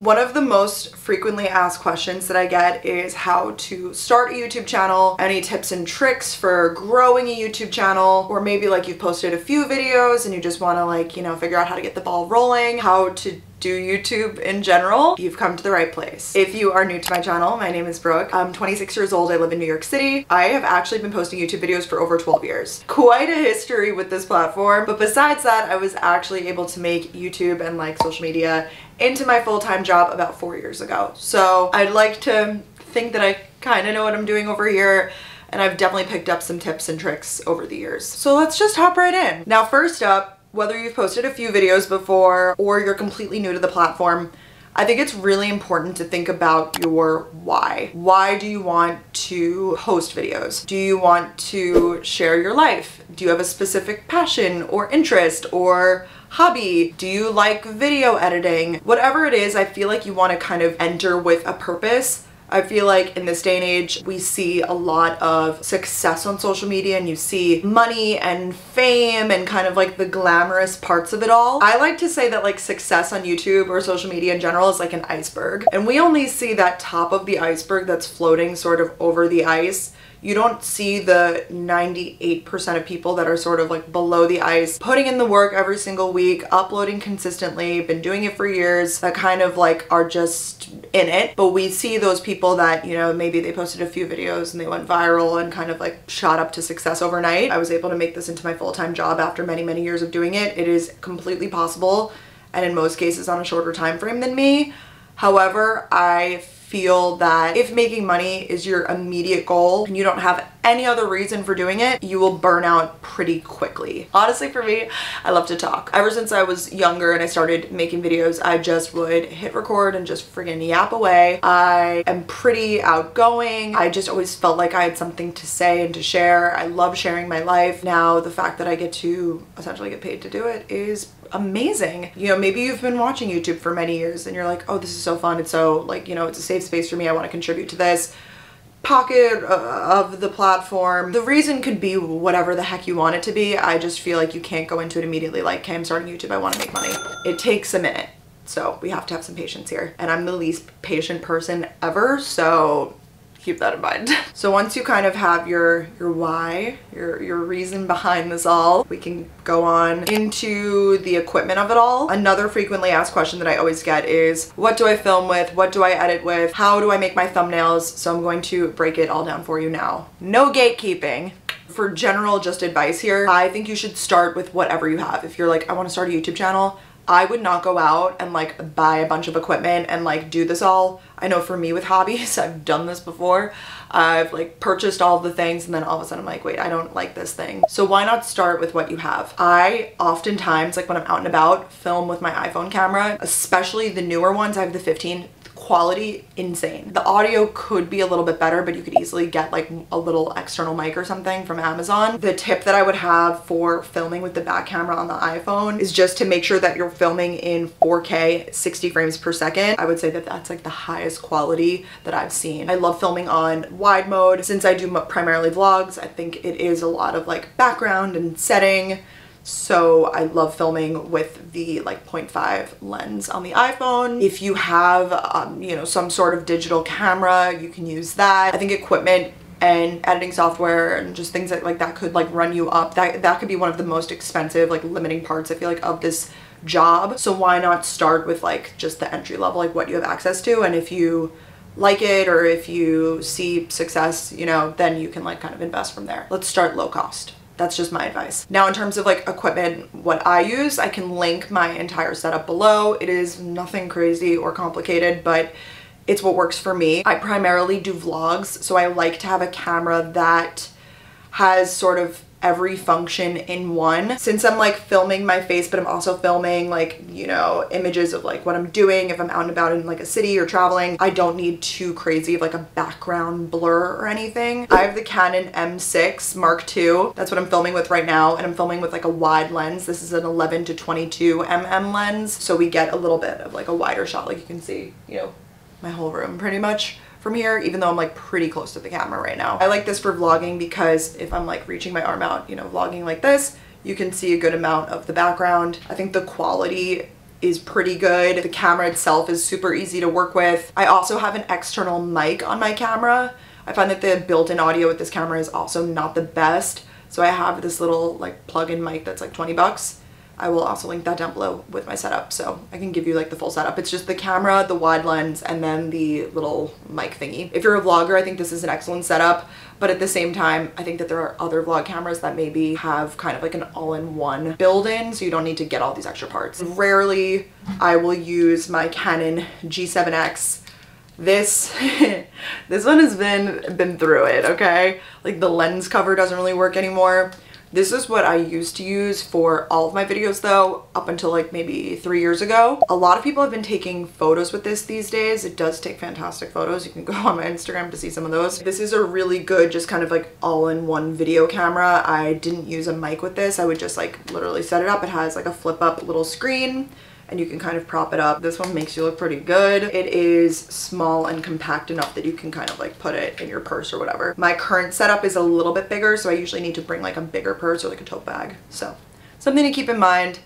One of the most frequently asked questions that I get is how to start a YouTube channel, any tips and tricks for growing a YouTube channel, or maybe like you've posted a few videos and you just want to like, you know, figure out how to get the ball rolling, how to do YouTube in general, you've come to the right place. If you are new to my channel, my name is Brooke. I'm 26 years old. I live in New York City. I have actually been posting YouTube videos for over 12 years. Quite a history with this platform, but besides that, I was actually able to make YouTube and like social media into my full-time job about four years ago. So I'd like to think that I kind of know what I'm doing over here and I've definitely picked up some tips and tricks over the years. So let's just hop right in. Now first up, whether you've posted a few videos before or you're completely new to the platform, I think it's really important to think about your why. Why do you want to host videos? Do you want to share your life? Do you have a specific passion or interest or hobby? Do you like video editing? Whatever it is, I feel like you want to kind of enter with a purpose I feel like in this day and age, we see a lot of success on social media and you see money and fame and kind of like the glamorous parts of it all. I like to say that like success on YouTube or social media in general is like an iceberg. And we only see that top of the iceberg that's floating sort of over the ice you don't see the 98% of people that are sort of like below the ice, putting in the work every single week, uploading consistently, been doing it for years, that kind of like are just in it. But we see those people that, you know, maybe they posted a few videos and they went viral and kind of like shot up to success overnight. I was able to make this into my full-time job after many, many years of doing it. It is completely possible and in most cases on a shorter time frame than me. However, I feel that if making money is your immediate goal and you don't have any other reason for doing it, you will burn out pretty quickly. Honestly, for me, I love to talk. Ever since I was younger and I started making videos, I just would hit record and just friggin' yap away. I am pretty outgoing. I just always felt like I had something to say and to share. I love sharing my life. Now, the fact that I get to essentially get paid to do it is amazing. You know, maybe you've been watching YouTube for many years and you're like, oh, this is so fun. It's so like, you know, it's a safe space for me. I want to contribute to this pocket uh, of the platform. The reason could be whatever the heck you want it to be. I just feel like you can't go into it immediately like, okay, I'm starting YouTube. I want to make money. It takes a minute. So we have to have some patience here. And I'm the least patient person ever. So keep that in mind. so once you kind of have your your why, your your reason behind this all, we can go on into the equipment of it all. Another frequently asked question that I always get is what do I film with? What do I edit with? How do I make my thumbnails? So I'm going to break it all down for you now. No gatekeeping for general just advice here, I think you should start with whatever you have. If you're like, I want to start a YouTube channel, I would not go out and like buy a bunch of equipment and like do this all. I know for me with hobbies, I've done this before. I've like purchased all the things and then all of a sudden I'm like, wait, I don't like this thing. So why not start with what you have? I oftentimes, like when I'm out and about, film with my iPhone camera, especially the newer ones. I have the 15 quality insane. The audio could be a little bit better, but you could easily get like a little external mic or something from Amazon. The tip that I would have for filming with the back camera on the iPhone is just to make sure that you're filming in 4K 60 frames per second. I would say that that's like the highest quality that I've seen. I love filming on wide mode. Since I do primarily vlogs, I think it is a lot of like background and setting so I love filming with the like 0.5 lens on the iPhone. If you have, um, you know, some sort of digital camera, you can use that. I think equipment and editing software and just things that like that could like run you up. That, that could be one of the most expensive like limiting parts I feel like of this job. So why not start with like just the entry level, like what you have access to. And if you like it or if you see success, you know, then you can like kind of invest from there. Let's start low cost. That's just my advice. Now in terms of like equipment, what I use, I can link my entire setup below. It is nothing crazy or complicated, but it's what works for me. I primarily do vlogs, so I like to have a camera that has sort of every function in one. Since I'm like filming my face, but I'm also filming like, you know, images of like what I'm doing if I'm out and about in like a city or traveling, I don't need too crazy of like a background blur or anything. I have the Canon M6 Mark II. That's what I'm filming with right now. And I'm filming with like a wide lens. This is an 11 to 22 mm lens. So we get a little bit of like a wider shot like you can see, you know, my whole room pretty much from here, even though I'm like pretty close to the camera right now. I like this for vlogging because if I'm like reaching my arm out, you know, vlogging like this, you can see a good amount of the background. I think the quality is pretty good. The camera itself is super easy to work with. I also have an external mic on my camera. I find that the built-in audio with this camera is also not the best. So I have this little like plug-in mic that's like 20 bucks. I will also link that down below with my setup so I can give you like the full setup. It's just the camera, the wide lens, and then the little mic thingy. If you're a vlogger, I think this is an excellent setup, but at the same time, I think that there are other vlog cameras that maybe have kind of like an all-in-one build-in so you don't need to get all these extra parts. Rarely I will use my Canon G7X this this one has been been through it okay like the lens cover doesn't really work anymore this is what I used to use for all of my videos though, up until like maybe three years ago. A lot of people have been taking photos with this these days. It does take fantastic photos. You can go on my Instagram to see some of those. This is a really good, just kind of like all-in-one video camera. I didn't use a mic with this. I would just like literally set it up. It has like a flip up little screen and you can kind of prop it up. This one makes you look pretty good. It is small and compact enough that you can kind of like put it in your purse or whatever. My current setup is a little bit bigger, so I usually need to bring like a bigger purse or like a tote bag. So something to keep in mind.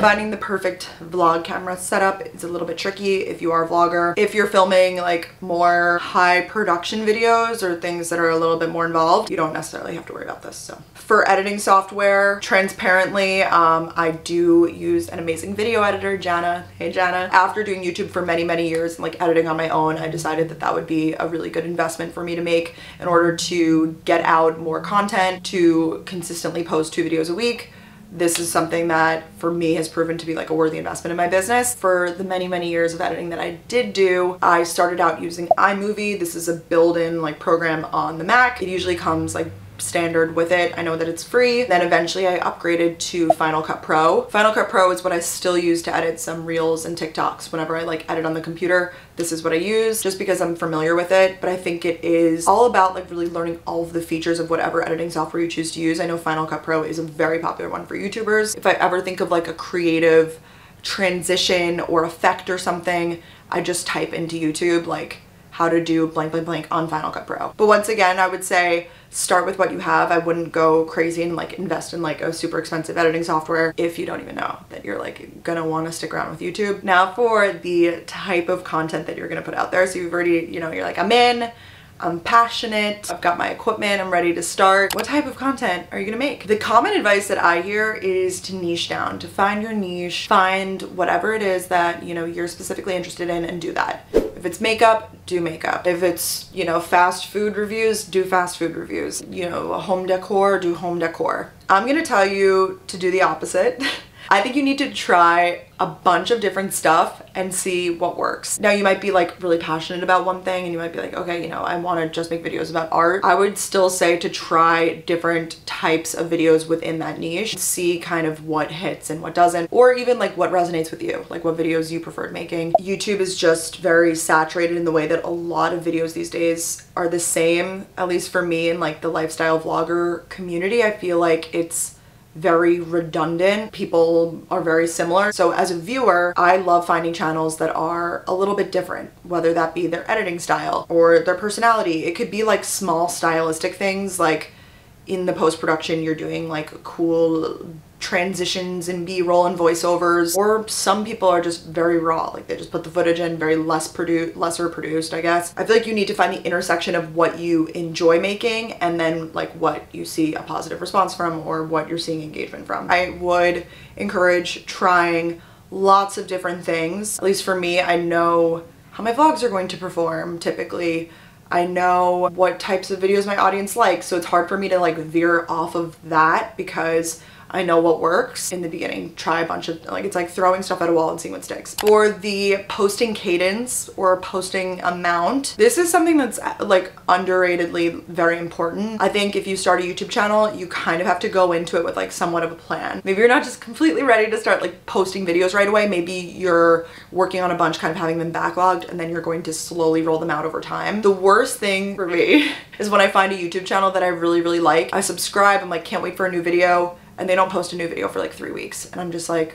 Finding the perfect vlog camera setup is a little bit tricky if you are a vlogger. If you're filming like more high production videos or things that are a little bit more involved, you don't necessarily have to worry about this. So for editing software, transparently, um, I do use an amazing video editor, Janna. Hey Janna. After doing YouTube for many, many years and like editing on my own, I decided that that would be a really good investment for me to make in order to get out more content, to consistently post two videos a week, this is something that for me has proven to be like a worthy investment in my business. For the many, many years of editing that I did do, I started out using iMovie. This is a built-in like program on the Mac. It usually comes like standard with it. I know that it's free. Then eventually I upgraded to Final Cut Pro. Final Cut Pro is what I still use to edit some reels and TikToks whenever I like edit on the computer. This is what I use just because I'm familiar with it, but I think it is all about like really learning all of the features of whatever editing software you choose to use. I know Final Cut Pro is a very popular one for YouTubers. If I ever think of like a creative transition or effect or something, I just type into YouTube like how to do blank blank blank on Final Cut Pro. But once again, I would say start with what you have. I wouldn't go crazy and like invest in like a super expensive editing software if you don't even know that you're like gonna want to stick around with YouTube. Now for the type of content that you're gonna put out there. So you've already, you know, you're like, I'm in, I'm passionate, I've got my equipment, I'm ready to start. What type of content are you gonna make? The common advice that I hear is to niche down, to find your niche, find whatever it is that, you know, you're specifically interested in and do that. If it's makeup, do makeup. If it's, you know, fast food reviews, do fast food reviews. You know, home decor, do home decor. I'm gonna tell you to do the opposite. I think you need to try a bunch of different stuff and see what works. Now you might be like really passionate about one thing and you might be like, okay, you know, I want to just make videos about art. I would still say to try different types of videos within that niche, see kind of what hits and what doesn't, or even like what resonates with you, like what videos you preferred making. YouTube is just very saturated in the way that a lot of videos these days are the same, at least for me in like the lifestyle vlogger community. I feel like it's very redundant. People are very similar. So as a viewer, I love finding channels that are a little bit different, whether that be their editing style or their personality. It could be like small stylistic things like in the post-production you're doing like cool transitions and b-roll and voiceovers or some people are just very raw like they just put the footage in very less produced lesser produced i guess. I feel like you need to find the intersection of what you enjoy making and then like what you see a positive response from or what you're seeing engagement from. I would encourage trying lots of different things. At least for me i know how my vlogs are going to perform typically. I know what types of videos my audience likes, so it's hard for me to like veer off of that because I know what works in the beginning. Try a bunch of, like it's like throwing stuff at a wall and seeing what sticks. For the posting cadence or posting amount, this is something that's like underratedly very important. I think if you start a YouTube channel, you kind of have to go into it with like somewhat of a plan. Maybe you're not just completely ready to start like posting videos right away. Maybe you're working on a bunch, kind of having them backlogged and then you're going to slowly roll them out over time. The worst thing for me is when I find a YouTube channel that I really, really like. I subscribe, I'm like, can't wait for a new video and they don't post a new video for like three weeks. And I'm just like,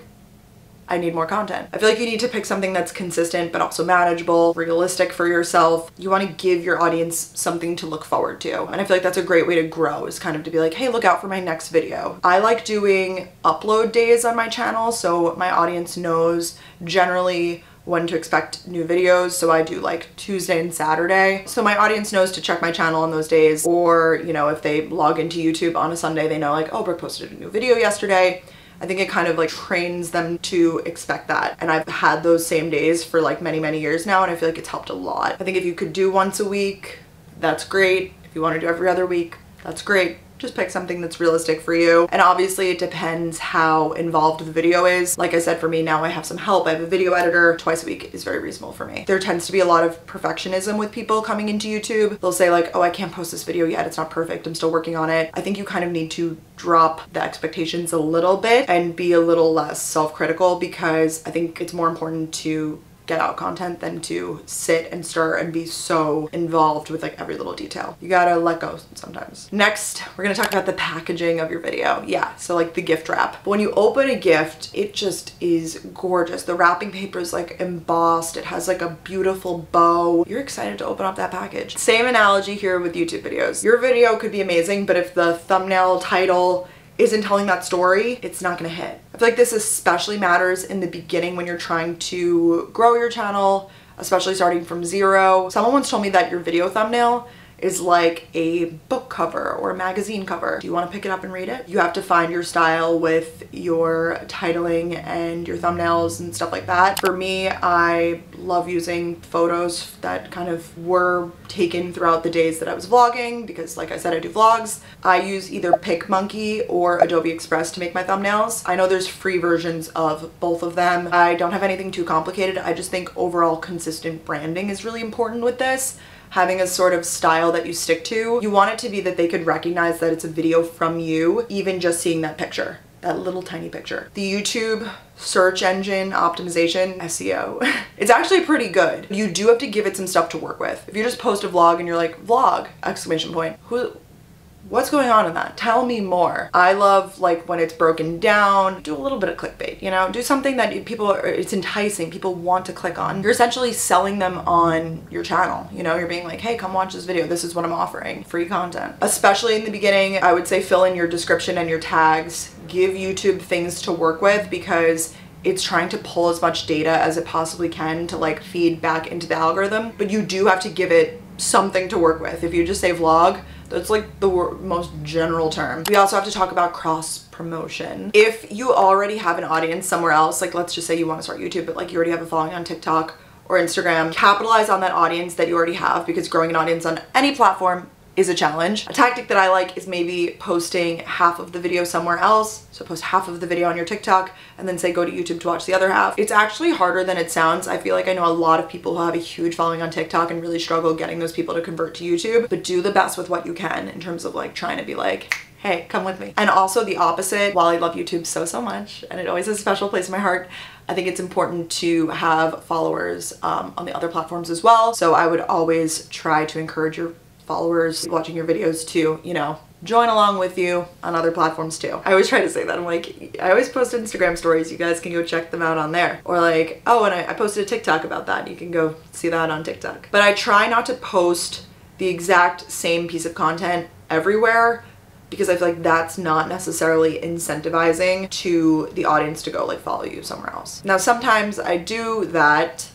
I need more content. I feel like you need to pick something that's consistent but also manageable, realistic for yourself. You want to give your audience something to look forward to. And I feel like that's a great way to grow is kind of to be like, hey, look out for my next video. I like doing upload days on my channel so my audience knows generally when to expect new videos. So I do like Tuesday and Saturday. So my audience knows to check my channel on those days. Or, you know, if they log into YouTube on a Sunday, they know like, oh, Brooke posted a new video yesterday. I think it kind of like trains them to expect that. And I've had those same days for like many, many years now. And I feel like it's helped a lot. I think if you could do once a week, that's great. If you want to do every other week, that's great just pick something that's realistic for you. And obviously it depends how involved the video is. Like I said, for me now I have some help. I have a video editor. Twice a week is very reasonable for me. There tends to be a lot of perfectionism with people coming into YouTube. They'll say like, oh, I can't post this video yet. It's not perfect. I'm still working on it. I think you kind of need to drop the expectations a little bit and be a little less self-critical because I think it's more important to get out content than to sit and stir and be so involved with like every little detail. You gotta let go sometimes. Next, we're gonna talk about the packaging of your video. Yeah, so like the gift wrap. But when you open a gift, it just is gorgeous. The wrapping paper is like embossed. It has like a beautiful bow. You're excited to open up that package. Same analogy here with YouTube videos. Your video could be amazing, but if the thumbnail title isn't telling that story, it's not gonna hit. I feel like this especially matters in the beginning when you're trying to grow your channel, especially starting from zero. Someone once told me that your video thumbnail is like a book cover or a magazine cover. Do you want to pick it up and read it? You have to find your style with your titling and your thumbnails and stuff like that. For me, I love using photos that kind of were taken throughout the days that I was vlogging because like I said, I do vlogs. I use either PicMonkey or Adobe Express to make my thumbnails. I know there's free versions of both of them. I don't have anything too complicated. I just think overall consistent branding is really important with this having a sort of style that you stick to. You want it to be that they could recognize that it's a video from you, even just seeing that picture that little tiny picture. The YouTube search engine optimization, SEO, it's actually pretty good. You do have to give it some stuff to work with. If you just post a vlog and you're like, vlog, exclamation point, who, What's going on in that? Tell me more. I love like when it's broken down, do a little bit of clickbait, you know, do something that people are, it's enticing, people want to click on. You're essentially selling them on your channel. You know, you're being like, hey, come watch this video. This is what I'm offering, free content. Especially in the beginning, I would say fill in your description and your tags, give YouTube things to work with because it's trying to pull as much data as it possibly can to like feed back into the algorithm, but you do have to give it something to work with. If you just say vlog, that's like the most general term. We also have to talk about cross promotion. If you already have an audience somewhere else, like let's just say you want to start YouTube, but like you already have a following on TikTok or Instagram, capitalize on that audience that you already have because growing an audience on any platform is a challenge. A tactic that I like is maybe posting half of the video somewhere else. So post half of the video on your TikTok and then say go to YouTube to watch the other half. It's actually harder than it sounds. I feel like I know a lot of people who have a huge following on TikTok and really struggle getting those people to convert to YouTube, but do the best with what you can in terms of like trying to be like, hey, come with me. And also the opposite, while I love YouTube so, so much, and it always has a special place in my heart, I think it's important to have followers um, on the other platforms as well. So I would always try to encourage your followers watching your videos to, you know, join along with you on other platforms too. I always try to say that. I'm like, I always post Instagram stories. You guys can go check them out on there. Or like, oh, and I, I posted a TikTok about that. You can go see that on TikTok. But I try not to post the exact same piece of content everywhere because I feel like that's not necessarily incentivizing to the audience to go like follow you somewhere else. Now sometimes I do that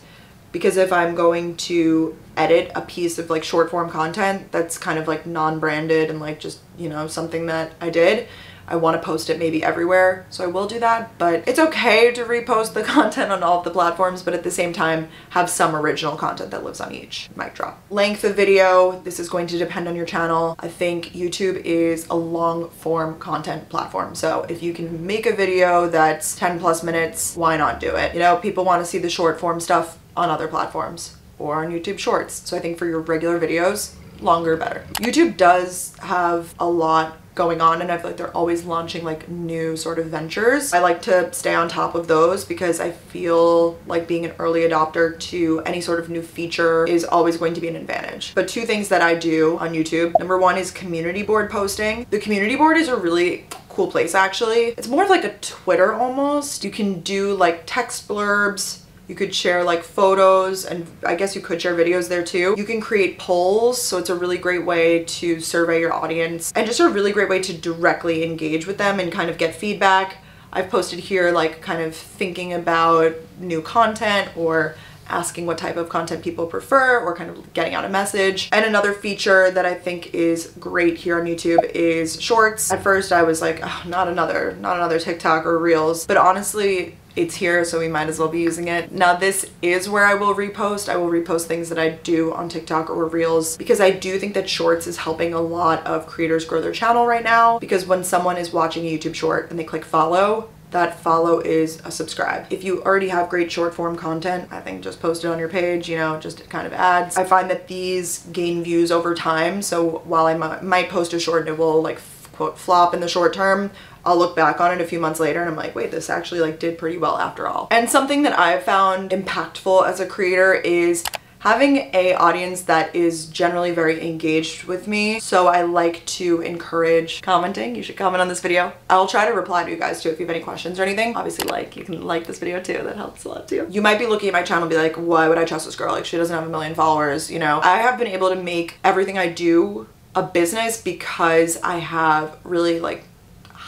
because if I'm going to edit a piece of like short form content that's kind of like non-branded and like just, you know, something that I did, I want to post it maybe everywhere, so I will do that, but it's okay to repost the content on all of the platforms, but at the same time, have some original content that lives on each. Mic drop. Length of video, this is going to depend on your channel. I think YouTube is a long form content platform, so if you can make a video that's 10 plus minutes, why not do it? You know, people want to see the short form stuff on other platforms or on YouTube Shorts. So I think for your regular videos, longer better. YouTube does have a lot going on and I feel like they're always launching like new sort of ventures. I like to stay on top of those because I feel like being an early adopter to any sort of new feature is always going to be an advantage. But two things that I do on YouTube. Number one is community board posting. The community board is a really cool place actually. It's more of like a Twitter almost. You can do like text blurbs, you could share like photos and I guess you could share videos there too. You can create polls, so it's a really great way to survey your audience and just a really great way to directly engage with them and kind of get feedback. I've posted here like kind of thinking about new content or asking what type of content people prefer or kind of getting out a message. And another feature that I think is great here on YouTube is shorts. At first I was like, oh, not another, not another TikTok or Reels. But honestly, it's here so we might as well be using it. Now this is where I will repost. I will repost things that I do on TikTok or Reels because I do think that Shorts is helping a lot of creators grow their channel right now because when someone is watching a YouTube short and they click follow, that follow is a subscribe. If you already have great short form content, I think just post it on your page, you know, just kind of ads. I find that these gain views over time. So while I might post a short and it will like flop in the short term, I'll look back on it a few months later and I'm like, wait, this actually like did pretty well after all. And something that I've found impactful as a creator is having a audience that is generally very engaged with me. So I like to encourage commenting. You should comment on this video. I'll try to reply to you guys too if you have any questions or anything. Obviously like, you can like this video too. That helps a lot too. You might be looking at my channel and be like, why would I trust this girl? Like she doesn't have a million followers, you know? I have been able to make everything I do a business because I have really like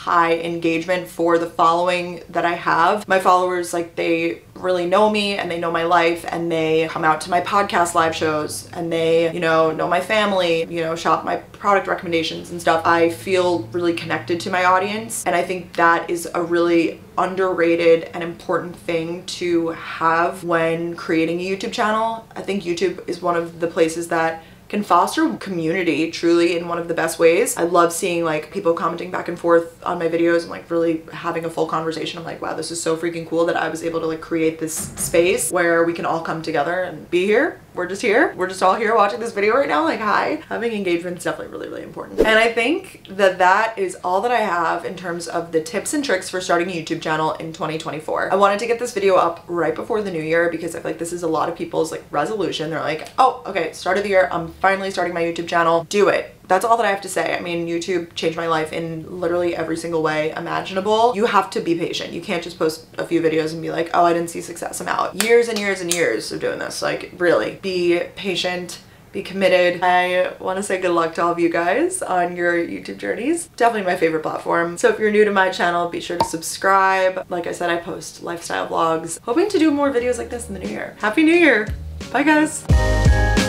high engagement for the following that I have. My followers, like they really know me and they know my life and they come out to my podcast live shows and they, you know, know my family, you know, shop my product recommendations and stuff. I feel really connected to my audience and I think that is a really underrated and important thing to have when creating a YouTube channel. I think YouTube is one of the places that can foster community truly in one of the best ways. I love seeing like people commenting back and forth on my videos and like really having a full conversation. I'm like, wow, this is so freaking cool that I was able to like create this space where we can all come together and be here we're just here. We're just all here watching this video right now. Like, hi. Having engagement is definitely really, really important. And I think that that is all that I have in terms of the tips and tricks for starting a YouTube channel in 2024. I wanted to get this video up right before the new year because I feel like this is a lot of people's like resolution. They're like, oh, okay, start of the year. I'm finally starting my YouTube channel. Do it that's all that I have to say. I mean, YouTube changed my life in literally every single way imaginable. You have to be patient. You can't just post a few videos and be like, oh, I didn't see success, I'm out. Years and years and years of doing this. Like, really, be patient be committed. I want to say good luck to all of you guys on your YouTube journeys. Definitely my favorite platform. So if you're new to my channel, be sure to subscribe. Like I said, I post lifestyle vlogs. Hoping to do more videos like this in the new year. Happy New Year. Bye guys.